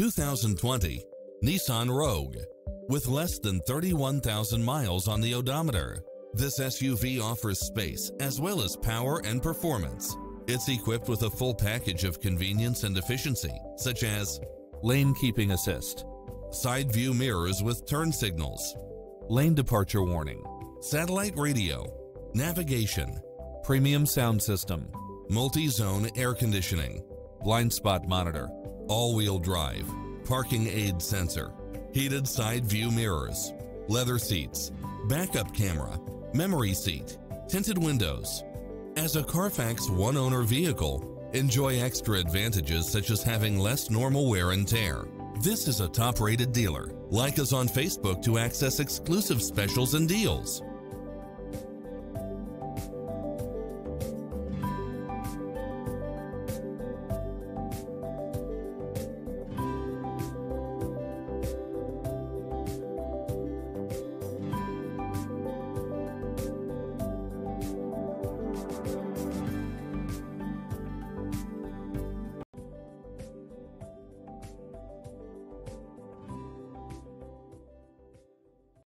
2020 Nissan Rogue. With less than 31,000 miles on the odometer, this SUV offers space as well as power and performance. It's equipped with a full package of convenience and efficiency, such as lane keeping assist, side view mirrors with turn signals, lane departure warning, satellite radio, navigation, premium sound system, multi-zone air conditioning, blind spot monitor, all-wheel drive, parking aid sensor, heated side view mirrors, leather seats, backup camera, memory seat, tinted windows. As a Carfax one-owner vehicle, enjoy extra advantages such as having less normal wear and tear. This is a top-rated dealer. Like us on Facebook to access exclusive specials and deals.